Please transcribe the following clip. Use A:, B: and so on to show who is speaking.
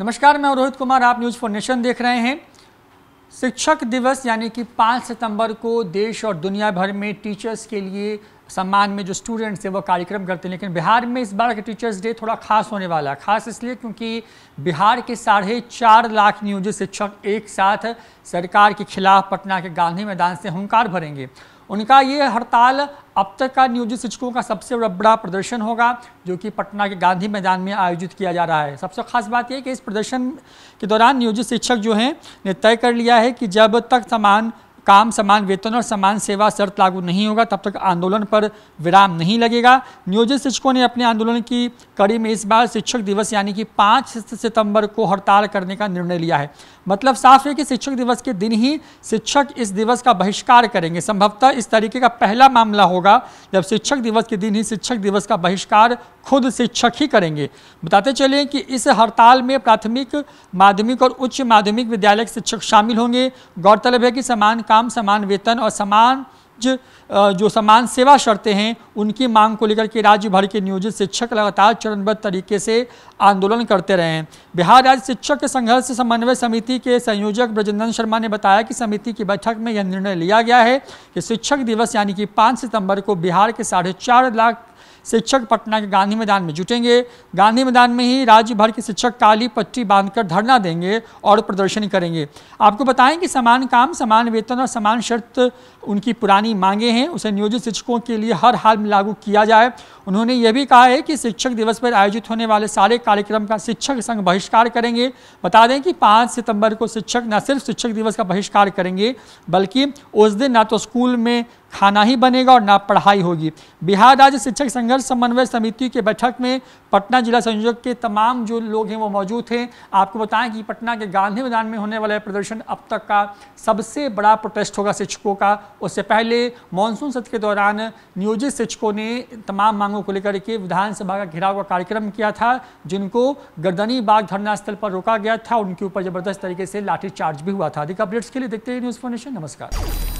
A: नमस्कार, मैं रोहित कुमार, आप न्यूज़ फॉर नेशन देख रहे हैं। शिक्षक दिवस, यानी कि 5 सितंबर को देश और दुनिया भर में टीचर्स के लिए सम्मान में जो स्टूडेंट्स हैं, वो कार्यक्रम करते हैं। लेकिन बिहार में इस बार का टीचर्स डे थोड़ा खास होने वाला है। खास इसलिए क्योंकि बिहार के साढ़े चार लाख नियोजित शिक्षक एक साथ सरकार के खिलाफ पटना के गांधी मैदान से हुंकार भरेंगे। उनका ये हड़ताल अब तक का नियोजित शिक्षकों का सबसे बड़ा प्रदर्शन होगा, जो कि पटना के गांधी मैदान में आयोजित किया जा रहा है। सबसे खास बात यह कि इस प्रदर्शन के दौरान नियोजित शिक्षक जो हैं, ने तय कर लिया है कि जब तक समान काम समान वेतन और समान सेवा शर्त लागू नहीं होगा, तब तक आंदोलन पर विराम नहीं लगेगा। नियोजित शिक्षकों ने अपने आंदोलन की कड़ी में इस बार शिक्षक दिवस यानी कि पाँच सितंबर को हड़ताल करने का निर्णय लिया है। मतलब साफ़ है कि शिक्षक दिवस के दिन ही शिक्षक इस दिवस का बहिष्कार करेंगे। संभवतः इस तरीके का पहला मामला होगा, जब शिक्षक दिवस के दिन ही शिक्षक दिवस का बहिष्कार खुद शिक्षक ही करेंगे। बताते चले कि इस हड़ताल में प्राथमिक माध्यमिक और उच्च माध्यमिक विद्यालय के शिक्षक शामिल होंगे। गौरतलब है कि समान काम, समान वेतन और समान जो समान सेवा शर्तें हैं, उनकी मांग को लेकर के राज्य भर के नियोजित शिक्षक लगातार चरणबद्ध तरीके से आंदोलन करते रहे हैं। बिहार राज्य शिक्षक संघर्ष समन्वय समिति के संयोजक ब्रजनंदन शर्मा ने बताया कि समिति की बैठक में यह निर्णय लिया गया है कि शिक्षक दिवस यानी कि पाँच सितंबर को बिहार के साढ़े चार लाख शिक्षक पटना के गांधी मैदान में जुटेंगे। गांधी मैदान में ही राज्य भर के शिक्षक काली पट्टी बांधकर धरना देंगे और प्रदर्शनी करेंगे। आपको बताएँ कि समान काम, समान वेतन और समान शर्त उनकी पुरानी मांगे हैं। उसे नियोजित शिक्षकों के लिए हर हाल में लागू किया जाए। उन्होंने यह भी कहा है कि शिक्षक दिवस पर आयोजित होने वाले सारे कार्यक्रम का शिक्षक संघ बहिष्कार करेंगे। बता दें कि पाँच सितंबर को शिक्षक न सिर्फ़ शिक्षक दिवस का बहिष्कार करेंगे, बल्कि उस दिन न तो स्कूल में खाना ही बनेगा और ना पढ़ाई होगी। बिहार राज्य शिक्षक संघर्ष समन्वय समिति के बैठक में पटना जिला संयोजक के तमाम जो लोग हैं वो मौजूद थे। आपको बताएँ कि पटना के गांधी मैदान में होने वाला प्रदर्शन अब तक का सबसे बड़ा प्रोटेस्ट होगा शिक्षकों का। उससे पहले मानसून सत्र के दौरान नियोजित शिक्षकों ने तमाम मांगों को लेकर के विधानसभा का घेराव का कार्यक्रम किया था, जिनको गर्दनी बाग धरना स्थल पर रोका गया था। उनके ऊपर ज़बरदस्त तरीके से लाठीचार्ज भी हुआ था। अधिक अपडेट्स के लिए देखते हैं न्यूज़ फोनेशन नमस्कार।